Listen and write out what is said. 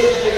Thank you.